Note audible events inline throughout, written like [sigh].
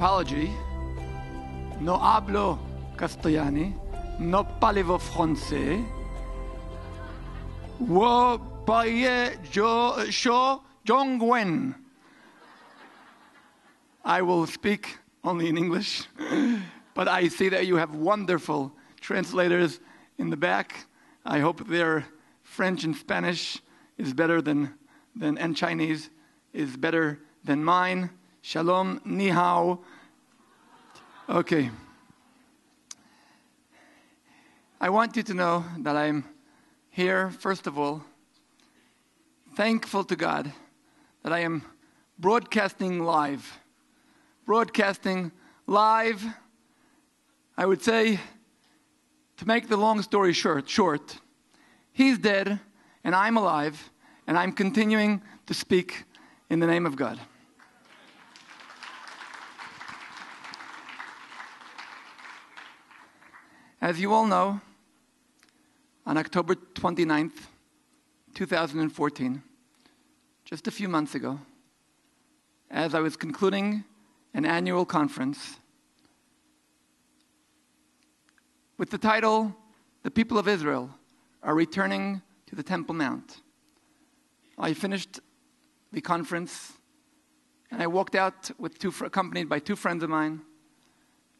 apology. No hablo castellani. No parlevo français. Wo parle jo sho jongwen. I will speak only in English, [laughs] but I see that you have wonderful translators in the back. I hope their French and Spanish is better than, than and Chinese is better than mine. Shalom, ni hao. Okay. I want you to know that I'm here, first of all, thankful to God that I am broadcasting live. Broadcasting live, I would say, to make the long story short, short, he's dead and I'm alive and I'm continuing to speak in the name of God. As you all know, on October 29th, 2014, just a few months ago, as I was concluding an annual conference with the title, The People of Israel Are Returning to the Temple Mount. I finished the conference and I walked out with two, accompanied by two friends of mine,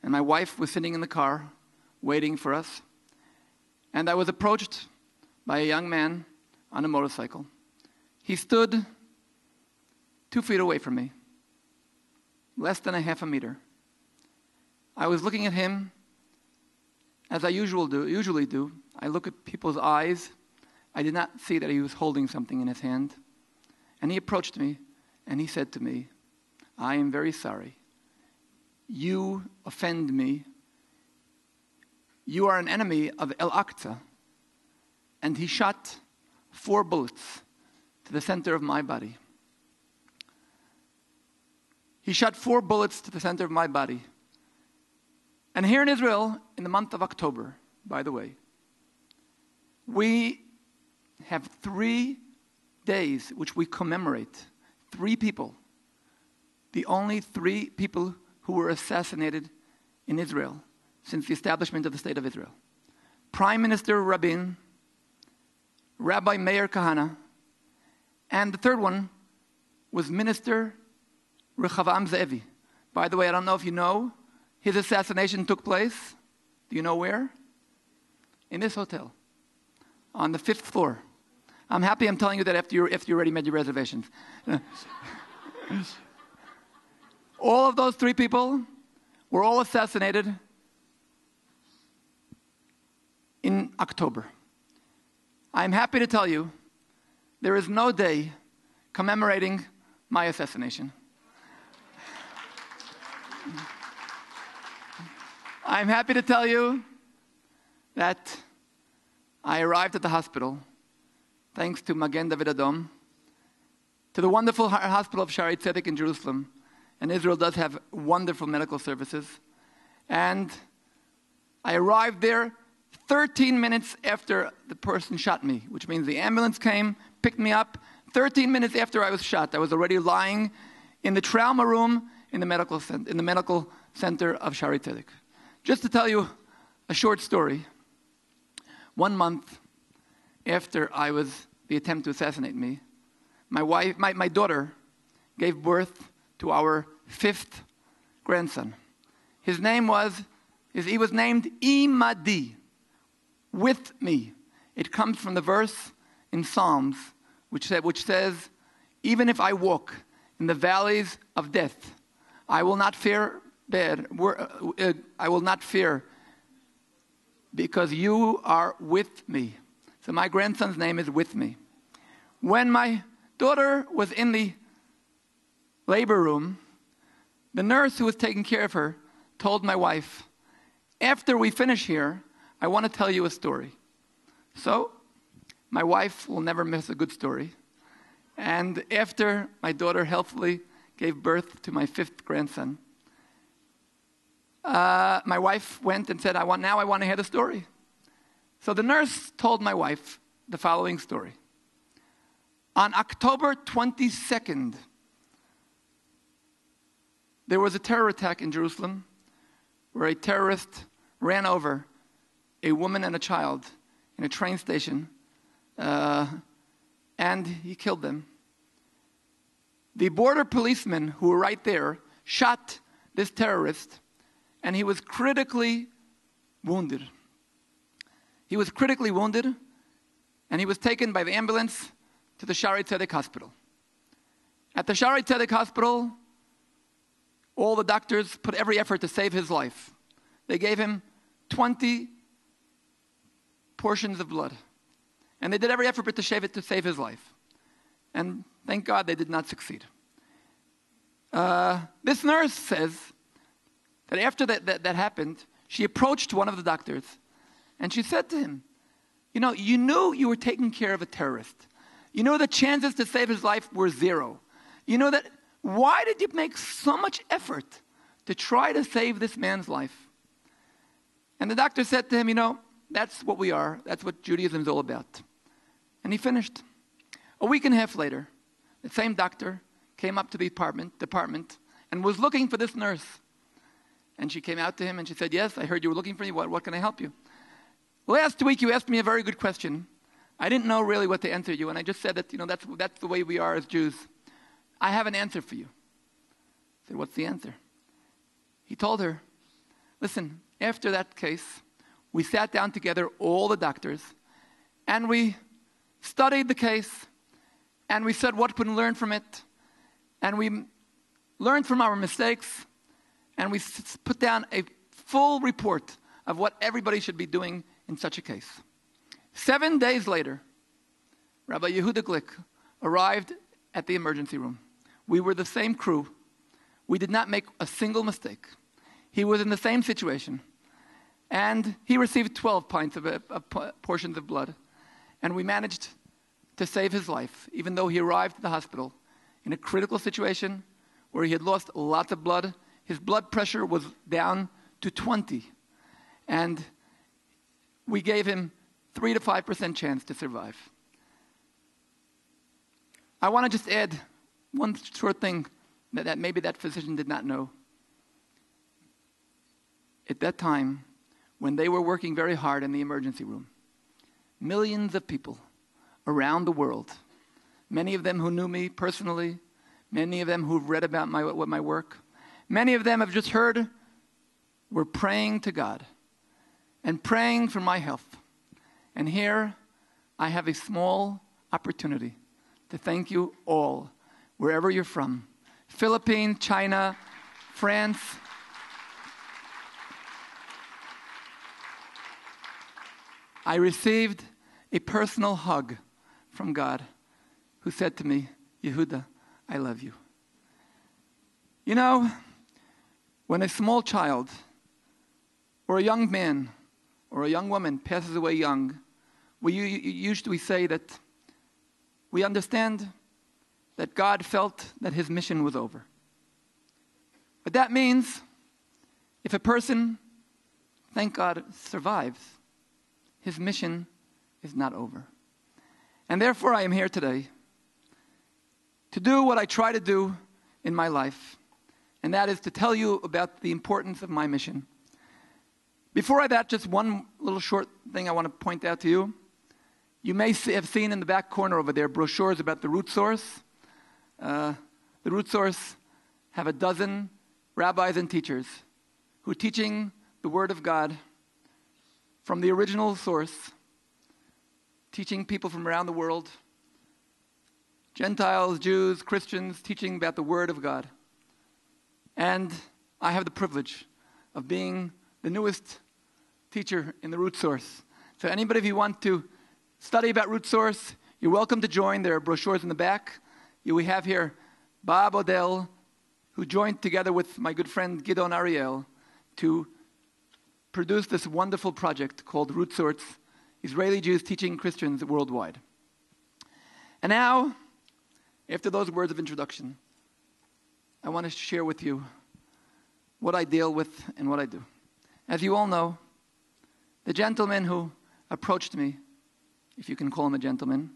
and my wife was sitting in the car waiting for us. And I was approached by a young man on a motorcycle. He stood two feet away from me, less than a half a meter. I was looking at him as I usual do, usually do. I look at people's eyes. I did not see that he was holding something in his hand. And he approached me and he said to me, I am very sorry. You offend me you are an enemy of El Aqsa. And he shot four bullets to the center of my body. He shot four bullets to the center of my body. And here in Israel, in the month of October, by the way, we have three days which we commemorate. Three people. The only three people who were assassinated in Israel since the establishment of the State of Israel. Prime Minister Rabin, Rabbi Meir Kahane, and the third one was Minister Rechavam Ze'evi. By the way, I don't know if you know, his assassination took place. Do you know where? In this hotel, on the fifth floor. I'm happy I'm telling you that after, you after you already made your reservations. [laughs] all of those three people were all assassinated in October. I'm happy to tell you there is no day commemorating my assassination. I'm happy to tell you that I arrived at the hospital thanks to Magen David Adom, to the wonderful hospital of Shaare Zedek in Jerusalem. And Israel does have wonderful medical services. And I arrived there 13 minutes after the person shot me, which means the ambulance came, picked me up. 13 minutes after I was shot, I was already lying in the trauma room in the medical, cent- in the medical center of Shaare Zedek. Just to tell you a short story, one month after I was the attempt to assassinate me, my wife, my, my daughter, gave birth to our fifth grandson. His name was, he was named Imadi, with me. It comes from the verse in Psalms which, say, which says, Even if I walk in the valleys of death, I will not fear bad. Uh, uh, I will not fear because you are with me. So my grandson's name is with me. When my daughter was in the labor room, the nurse who was taking care of her told my wife, After we finish here, I want to tell you a story. So, my wife will never miss a good story. And after my daughter healthily gave birth to my fifth grandson, uh, my wife went and said, I want, Now I want to hear the story. So the nurse told my wife the following story. On October 22nd, There was a terror attack in Jerusalem where a terrorist ran over a woman and a child in a train station uh, and he killed them. The border policemen who were right there shot this terrorist and he was critically wounded. He was critically wounded and he was taken by the ambulance to the Shaare Zedek hospital. At the Shaare Zedek hospital, all the doctors put every effort to save his life. They gave him 20 portions of blood. And they did every effort to shave it to save his life. And thank God they did not succeed. Uh, this nurse says that after that, that, that happened, she approached one of the doctors and she said to him, You know, you knew you were taking care of a terrorist. You know the chances to save his life were zero. You know that, why did you make so much effort to try to save this man's life? And the doctor said to him, You know, that's what we are. That's what Judaism is all about. And he finished. A week and a half later, the same doctor came up to the department, department and was looking for this nurse. And she came out to him and she said, Yes, I heard you were looking for me. What, what can I help you? Last week, you asked me a very good question. I didn't know really what to answer you, and I just said that, you know, that's, that's the way we are as Jews. I have an answer for you. I said, What's the answer? He told her, Listen, after that case, we sat down together, all the doctors, and we studied the case, and we said what we can learn from it, and we learned from our mistakes, and we put down a full report of what everybody should be doing in such a case. Seven days later, Rabbi Yehuda Glick arrived at the emergency room. We were the same crew. We did not make a single mistake. He was in the same situation. And he received 12 pints of, portions of blood. And we managed to save his life, even though he arrived at the hospital in a critical situation where he had lost lots of blood. His blood pressure was down to 20. And we gave him 3 to 5% chance to survive. I want to just add one short thing that, that maybe that physician did not know. At that time, when they were working very hard in the emergency room. Millions of people around the world, many of them who knew me personally, many of them who've read about my, what my work, many of them have just heard, were praying to God and praying for my health. And here I have a small opportunity to thank you all, wherever you're from Philippines, China, France, I received a personal hug from God who said to me, Yehuda, I love you. You know, when a small child or a young man or a young woman passes away young, we usually say that we understand that God felt that his mission was over. But that means if a person, thank God, survives, his mission is not over. And therefore, I am here today to do what I try to do in my life, and that is to tell you about the importance of my mission. Before I that, just one little short thing I want to point out to you. You may have seen in the back corner over there brochures about the root source. Uh, the root source have a dozen rabbis and teachers who are teaching the Word of God from the original source, teaching people from around the world Gentiles, Jews, Christians, teaching about the Word of God. And I have the privilege of being the newest teacher in the root source. So, anybody, if you want to study about root source, you're welcome to join. There are brochures in the back. We have here Bob O'Dell, who joined together with my good friend Gidon Ariel to produced this wonderful project called Root Source Israeli Jews Teaching Christians Worldwide. And now, after those words of introduction, I want to share with you what I deal with and what I do. As you all know, the gentleman who approached me, if you can call him a gentleman,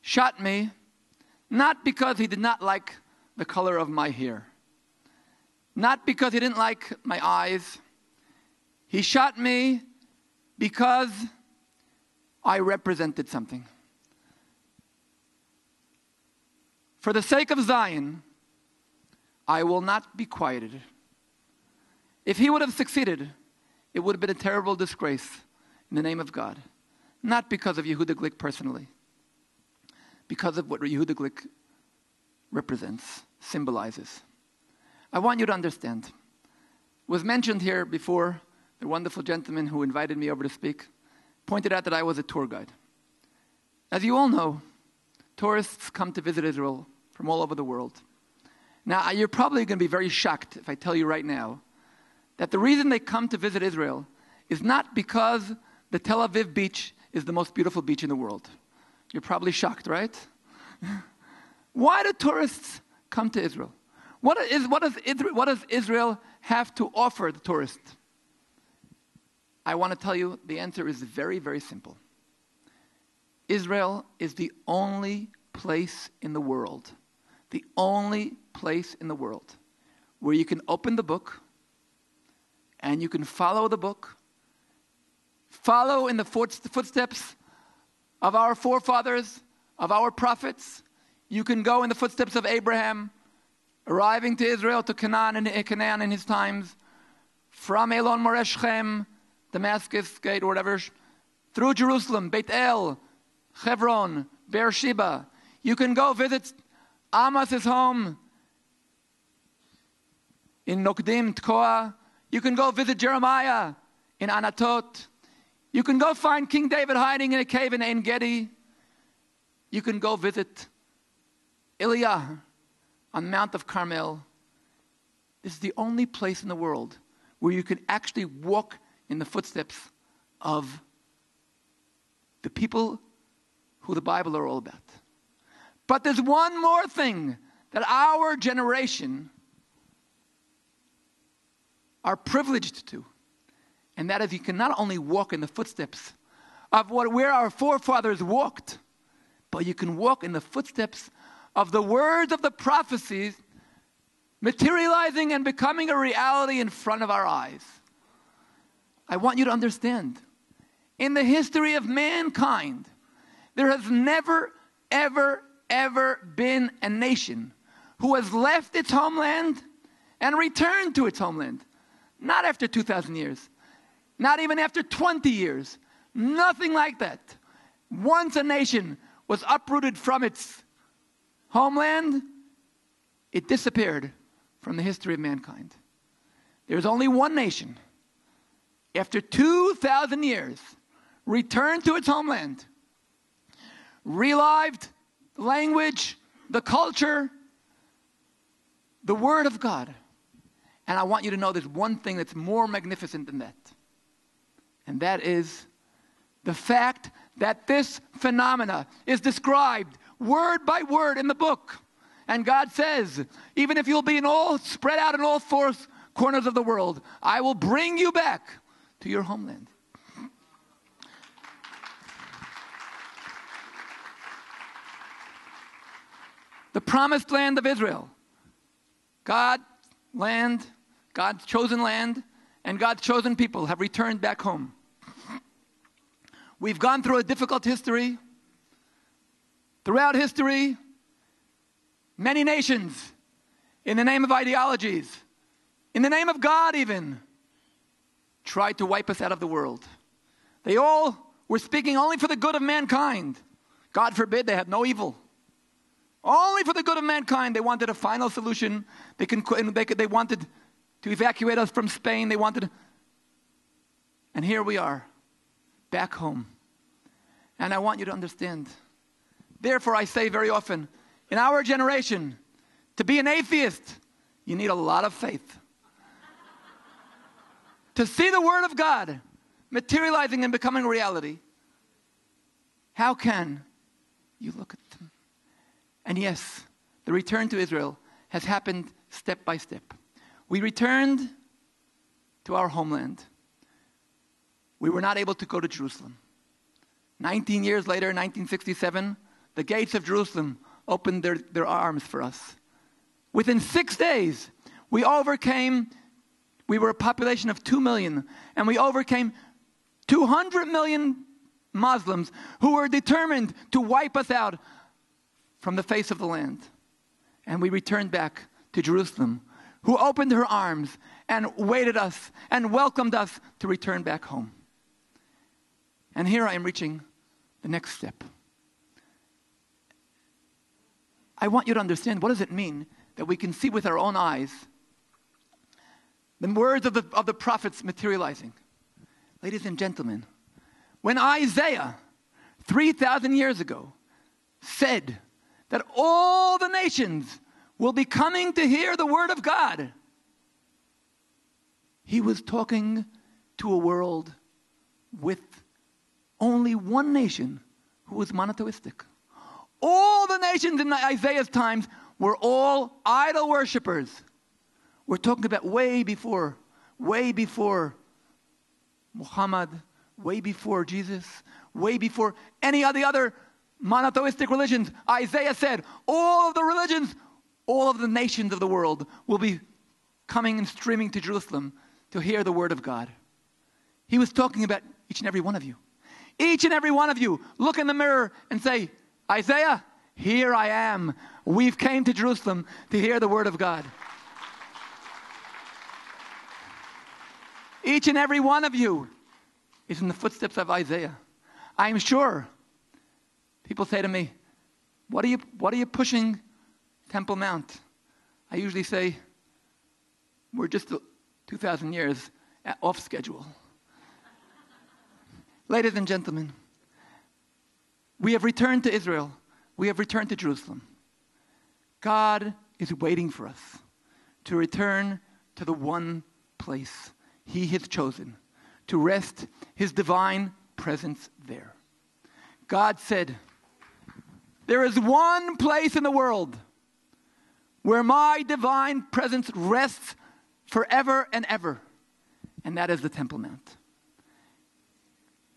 shot me not because he did not like the color of my hair. not because he didn't like my eyes. He shot me because I represented something. For the sake of Zion, I will not be quieted. If he would have succeeded, it would have been a terrible disgrace in the name of God. Not because of Yehuda Glick personally, because of what Yehuda Glick represents, symbolizes. I want you to understand. It was mentioned here before, the wonderful gentleman who invited me over to speak pointed out that I was a tour guide. As you all know, tourists come to visit Israel from all over the world. Now, you're probably going to be very shocked if I tell you right now that the reason they come to visit Israel is not because the Tel Aviv beach is the most beautiful beach in the world. You're probably shocked, right? [laughs] Why do tourists come to Israel? What, is, what, does Israel, what does Israel have to offer the tourist? I want to tell you the answer is very, very simple. Israel is the only place in the world, the only place in the world where you can open the book and you can follow the book, follow in the footsteps of our forefathers, of our prophets. You can go in the footsteps of Abraham, arriving to Israel, to Canaan in, his times, from Elon Moreh Shechem, Damascus Gate, or whatever, through Jerusalem, Beit El, Hebron, Beersheba. You can go visit Amos's home in Nokdim, Tkoa. You can go visit Jeremiah in Anatot. You can go find King David hiding in a cave in En Gedi. You can go visit Ilya on Mount of Carmel. This is the only place in the world where you can actually walk in the footsteps of the people who the Bible are all about. But there's one more thing that our generation are privileged to. And that is you can not only walk in the footsteps of what, where our forefathers walked, but you can walk in the footsteps of the words of the prophecies materializing and becoming a reality in front of our eyes. I want you to understand in the history of mankind, there has never, ever, ever been a nation who has left its homeland and returned to its homeland. Not after 2,000 years, not even after 20 years. Nothing like that. Once a nation was uprooted from its homeland, it disappeared from the history of mankind. There's only one nation, after 2,000 years, returned to its homeland, relived the language, the culture, the Word of God and I want you to know there's one thing that's more magnificent than that. And that is the fact that this phenomena is described word by word in the book. And God says, even if you'll be in all spread out in all four corners of the world, I will bring you back to your homeland. the promised land of Israel. God land, God's chosen land, and God's chosen people have returned back home. We've gone through a difficult history. Throughout history, many nations, in the name of ideologies, in the name of God even, tried to wipe us out of the world. They all were speaking only for the good of mankind. God forbid they had no evil. Only for the good of mankind. They wanted a final solution. They, they, they wanted to evacuate us from Spain. They wanted. And here we are, back home. And I want you to understand. Therefore, I say very often in our generation, to be an atheist, you need a lot of faith. To see the Word of God materializing and becoming reality, how can you look at them? And yes, the return to Israel has happened step by step. We returned to our homeland. We were not able to go to Jerusalem. 19 years later, 1967, the gates of Jerusalem opened their, their arms for us. Within six days, We overcame, we were a population of 2 million, and we overcame 200 million Muslims who were determined to wipe us out from the face of the land. And we returned back to Jerusalem, who opened her arms and waited us and welcomed us to return back home. And here I am reaching the next step. I want you to understand what does it mean that we can see with our own eyes the words of the, of the prophets materializing. Ladies and gentlemen, when Isaiah, 3,000 years ago, said that all the nations will be coming to hear the word of God, he was talking to a world with only one nation who was monotheistic. All the nations in Isaiah's times were all idol worshippers. We're talking about way before, way before Muhammad, way before Jesus, way before any of the other monotheistic religions. Isaiah said, all of the religions, all of the nations of the world will be coming and streaming to Jerusalem to hear the word of God. He was talking about each and every one of you. Each and every one of you, look in the mirror and say, Isaiah, here I am. We've came to Jerusalem to hear the word of God. Each and every one of you is in the footsteps of Isaiah. I am sure. People say to me, What are you, what are you pushing Temple Mount? I usually say, We're just 2,000 years off schedule. [laughs] Ladies and gentlemen, we have returned to Israel. We have returned to Jerusalem. God is waiting for us to return to the one place He has chosen to rest His divine presence there. God said, There is one place in the world where my divine presence rests forever and ever, and that is the Temple Mount.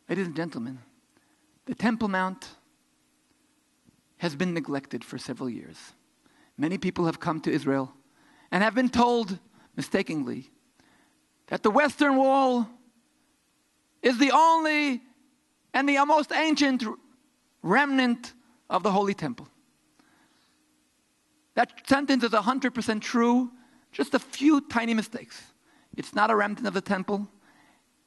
Ladies and gentlemen, the Temple Mount has been neglected for several years. Many people have come to Israel and have been told mistakenly that the Western Wall is the only and the most ancient remnant of the Holy Temple. That sentence is 100% true, just a few tiny mistakes. It's not a remnant of the temple,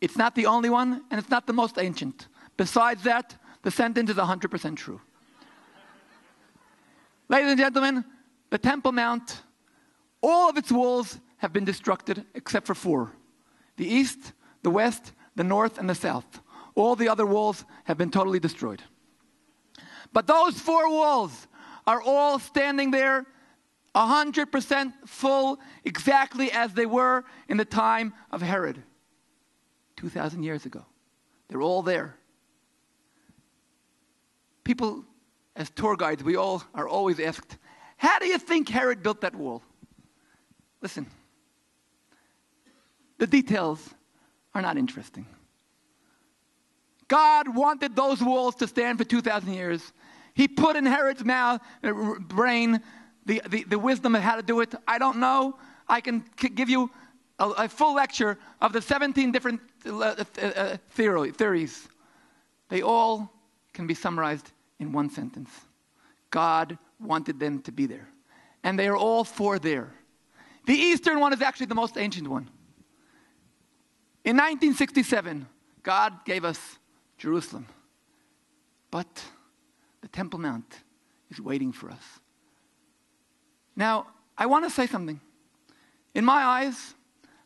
it's not the only one, and it's not the most ancient. Besides that, the sentence is 100% true. [laughs] Ladies and gentlemen, the Temple Mount, all of its walls have been destructed except for four the east, the west, the north, and the south. All the other walls have been totally destroyed. But those four walls are all standing there 100% full, exactly as they were in the time of Herod 2,000 years ago. They're all there. People, as tour guides, we all are always asked, How do you think Herod built that wall? Listen, the details are not interesting. God wanted those walls to stand for 2,000 years. He put in Herod's mouth, brain, the, the, the wisdom of how to do it. I don't know. I can give you a, a full lecture of the 17 different uh, uh, uh, theory, theories. They all can be summarized in one sentence God wanted them to be there. And they are all four there. The eastern one is actually the most ancient one. In 1967, God gave us Jerusalem. But the Temple Mount is waiting for us. Now, I want to say something. In my eyes,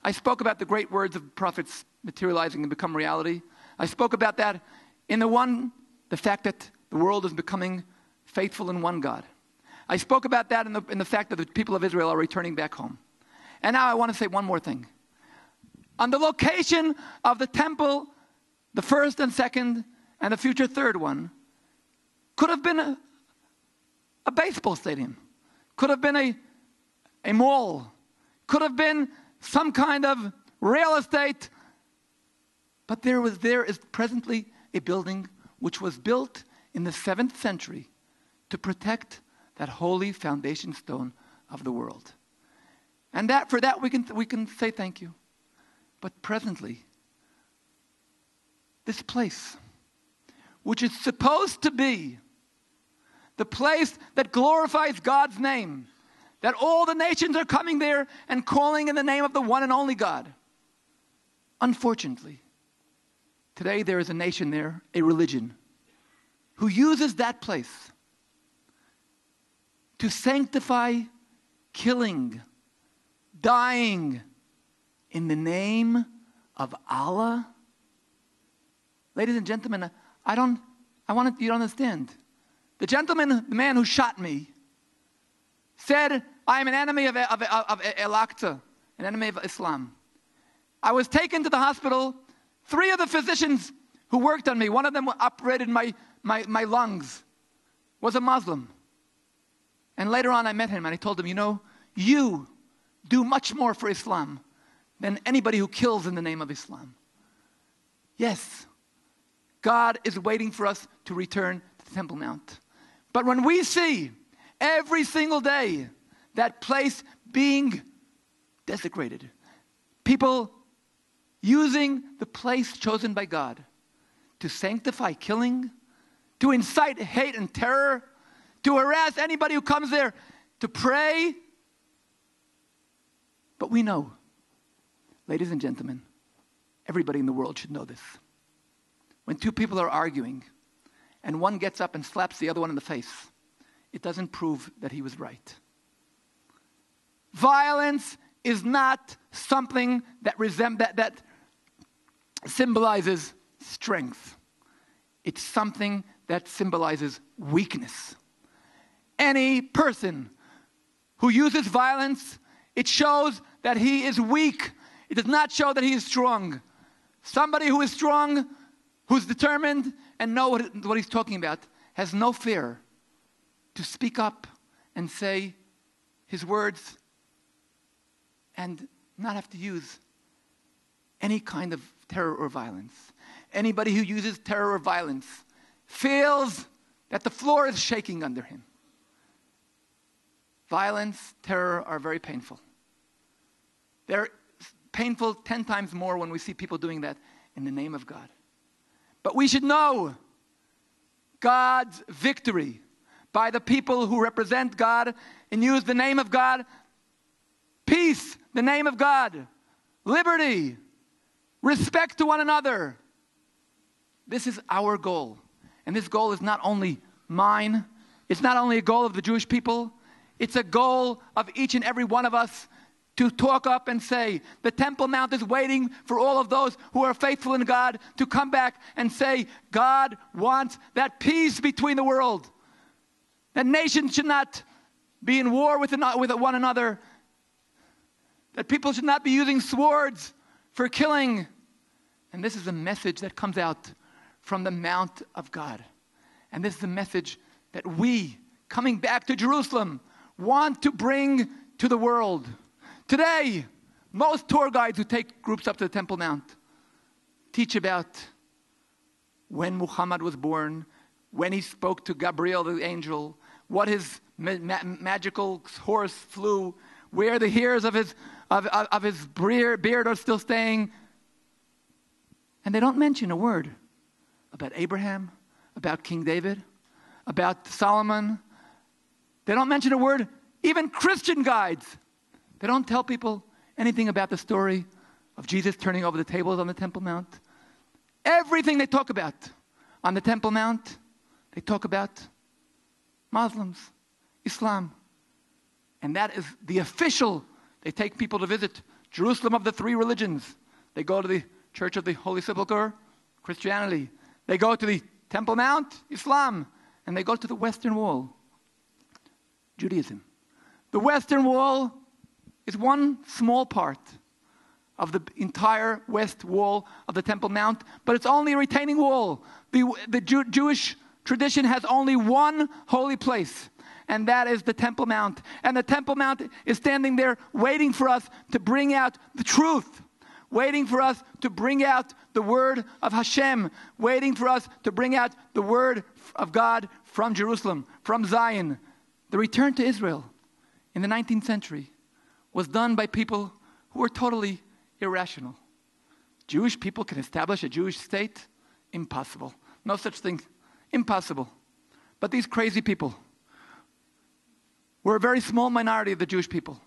I spoke about the great words of prophets materializing and become reality. I spoke about that in the one, the fact that the world is becoming faithful in one God. I spoke about that in the, in the fact that the people of Israel are returning back home. And now I want to say one more thing. On the location of the temple, the first and second, and the future third one, could have been a, a baseball stadium, could have been a, a mall, could have been some kind of real estate. But there was there is presently a building which was built in the seventh century to protect that holy foundation stone of the world. And that, for that, we can, we can say thank you. But presently, this place, which is supposed to be the place that glorifies God's name, that all the nations are coming there and calling in the name of the one and only God. Unfortunately, today there is a nation there, a religion, who uses that place to sanctify killing, dying in the name of Allah. Ladies and gentlemen, I don't, I want you to understand. The gentleman, the man who shot me, said, I am an enemy of, of, of, Al-Aqsa, an enemy of Islam. I was taken to the hospital. Three of the physicians who worked on me, one of them operated my, my, my lungs, was a Muslim. And later on, I met him and I told him, You know, you do much more for Islam than anybody who kills in the name of Islam. Yes, God is waiting for us to return to the Temple Mount. But when we see every single day that place being desecrated, people using the place chosen by God to sanctify killing, to incite hate and terror, to harass anybody who comes there, to pray. But we know, ladies and gentlemen, everybody in the world should know this. When two people are arguing, and one gets up and slaps the other one in the face, it doesn't prove that he was right. Violence is not something that, resem- that, that symbolizes strength, it's something that symbolizes weakness. Any person who uses violence, it shows that he is weak. It does not show that he is strong. Somebody who is strong, who's determined, and know what, what he's talking about, has no fear to speak up and say his words and not have to use any kind of terror or violence. Anybody who uses terror or violence feels that the floor is shaking under him. Violence, terror are very painful. They're painful 10 times more when we see people doing that in the name of God. But we should know God's victory by the people who represent God and use the name of God. Peace, the name of God. Liberty, respect to one another. This is our goal. And this goal is not only mine, it's not only a goal of the Jewish people, it's a goal of each and every one of us to talk up and say, the Temple Mount is waiting for all of those who are faithful in God to come back and say, God wants that peace between the world. That nations should not be in war with, with one another. That people should not be using swords for killing. And this is a message that comes out from the Mount of God. And this is a message that we, coming back to Jerusalem, want to bring to the world. Today, most tour guides who take groups up to the Temple Mount teach about when Muhammad was born, when he spoke to Gabriel the angel, what his ma- ma- magical horse flew, where the hairs of his, of, of, of his beard are still staying. And they don't mention a word about Abraham, about King David, about Solomon. They don't mention a word, even Christian guides they don't tell people anything about the story of Jesus turning over the tables on the Temple Mount. Everything they talk about on the Temple Mount, they talk about Muslims, Islam. And that is the official, they take people to visit Jerusalem of the three religions. They go to the Church of the Holy Sepulchre, Christianity. They go to the Temple Mount, Islam. And they go to the Western Wall, Judaism. The Western Wall is one small part of the entire west wall of the Temple Mount, but it's only a retaining wall. The, the Jew, Jewish tradition has only one holy place, and that is the Temple Mount. And the Temple Mount is standing there waiting for us to bring out the truth, waiting for us to bring out the word of Hashem, waiting for us to bring out the word of God from Jerusalem, from Zion. The return to Israel in the 19th century was done by people who were totally irrational. Jewish people can establish a Jewish state? Impossible. No such thing. Impossible. But these crazy people were a very small minority of the Jewish people.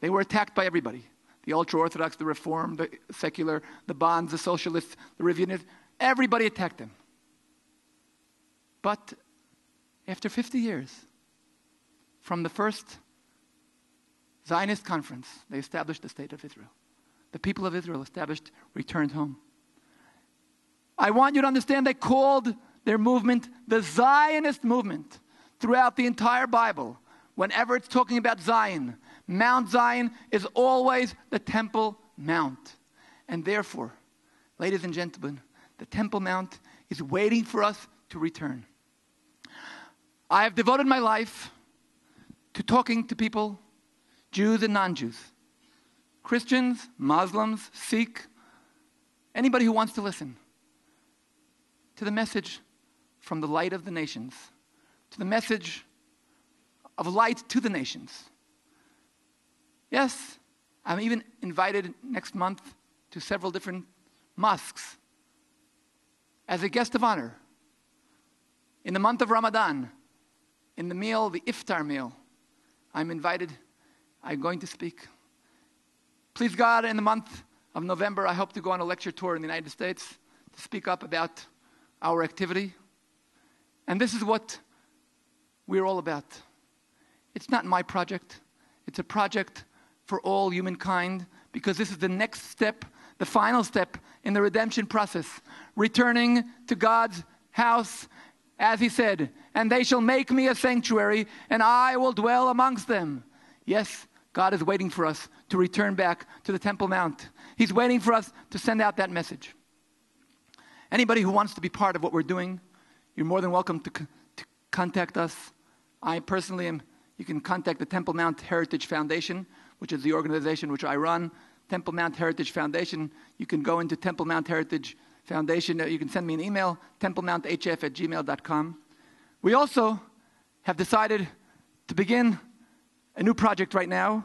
They were attacked by everybody the ultra Orthodox, the Reform, the secular, the Bonds, the Socialists, the Revisionists. Everybody attacked them. But after 50 years, from the first Zionist conference, they established the State of Israel. The people of Israel established, returned home. I want you to understand they called their movement the Zionist movement throughout the entire Bible. Whenever it's talking about Zion, Mount Zion is always the Temple Mount. And therefore, ladies and gentlemen, the Temple Mount is waiting for us to return. I have devoted my life to talking to people, Jews and non Jews, Christians, Muslims, Sikh, anybody who wants to listen, to the message from the light of the nations, to the message of light to the nations. Yes, I'm even invited next month to several different mosques as a guest of honor. In the month of Ramadan, in the meal, the iftar meal, I'm invited, I'm going to speak. Please God, in the month of November, I hope to go on a lecture tour in the United States to speak up about our activity. And this is what we're all about. It's not my project, it's a project for all humankind because this is the next step, the final step in the redemption process. Returning to God's house, as He said, and they shall make me a sanctuary, and I will dwell amongst them. Yes, God is waiting for us to return back to the Temple Mount. He's waiting for us to send out that message. Anybody who wants to be part of what we're doing, you're more than welcome to, to contact us. I personally am, you can contact the Temple Mount Heritage Foundation, which is the organization which I run. Temple Mount Heritage Foundation. You can go into Temple Mount Heritage Foundation. Uh, you can send me an email, templemounthf at gmail.com. We also have decided to begin a new project right now.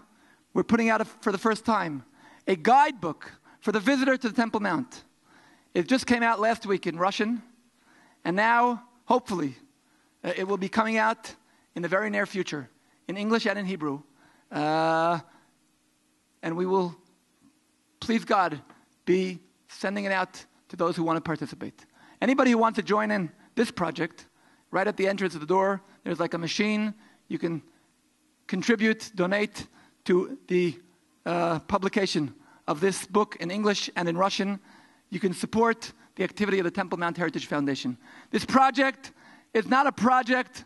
We're putting out a, for the first time a guidebook for the visitor to the Temple Mount. It just came out last week in Russian, and now, hopefully, uh, it will be coming out in the very near future in English and in Hebrew. Uh, and we will, please God, be sending it out to those who want to participate. Anybody who wants to join in this project, right at the entrance of the door, there's like a machine. You can contribute, donate to the uh, publication of this book in English and in Russian. You can support the activity of the Temple Mount Heritage Foundation. This project is not a project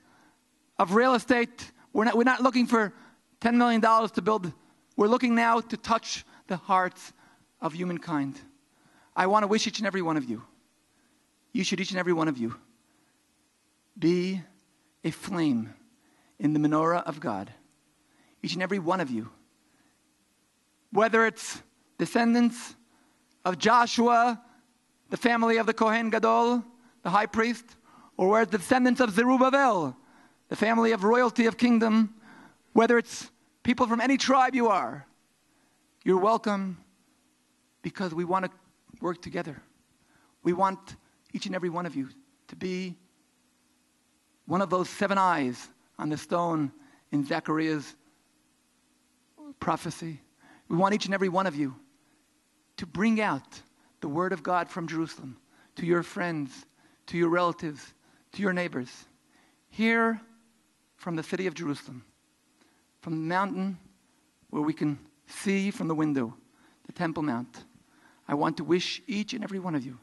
of real estate. We're not, we're not looking for $10 million to build. We're looking now to touch the hearts of humankind. I want to wish each and every one of you, you should each and every one of you be a flame in the menorah of God. Each and every one of you. Whether it's descendants of Joshua, the family of the Kohen Gadol, the high priest, or whether it's descendants of Zerubbabel, the family of royalty of kingdom, whether it's people from any tribe you are, you're welcome because we want to work together. We want each and every one of you to be one of those seven eyes on the stone in Zechariah's prophecy. We want each and every one of you to bring out the word of God from Jerusalem to your friends, to your relatives, to your neighbors. Here from the city of Jerusalem, from the mountain where we can see from the window the Temple Mount. I want to wish each and every one of you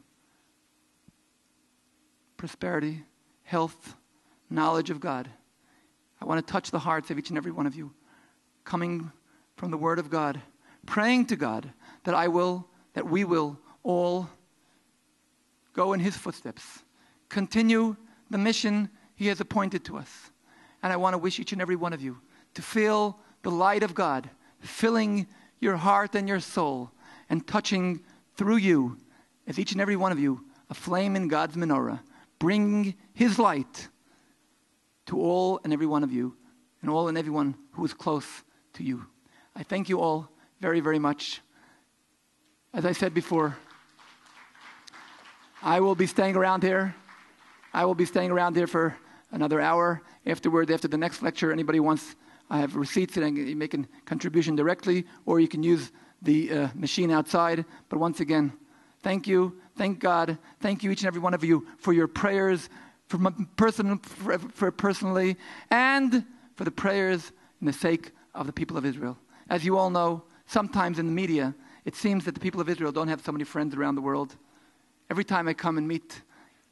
prosperity, health, knowledge of God. I want to touch the hearts of each and every one of you, coming from the Word of God, praying to God that I will, that we will all go in His footsteps, continue the mission He has appointed to us. And I want to wish each and every one of you to feel the light of God filling your heart and your soul and touching through you, as each and every one of you, a flame in God's menorah, bringing His light to all and every one of you, and all and everyone who is close to you. I thank you all very, very much. As I said before, I will be staying around here. I will be staying around here for another hour. Afterward, after the next lecture, anybody wants, I have receipts and you make a contribution directly, or you can use the uh, machine outside. But once again, thank you, thank God, thank you each and every one of you for your prayers, for, person, for, for personally, and for the prayers in the sake of the people of Israel. As you all know, sometimes in the media, it seems that the people of Israel don't have so many friends around the world. Every time I come and meet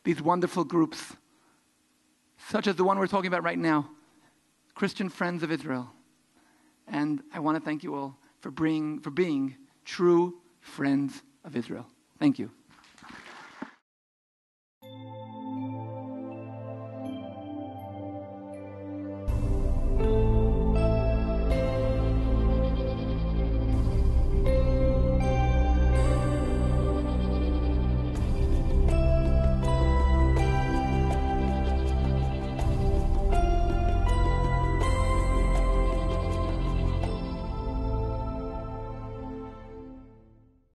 these wonderful groups, such as the one we're talking about right now, Christian Friends of Israel. And I want to thank you all for, bring, for being true friends of Israel. Thank you.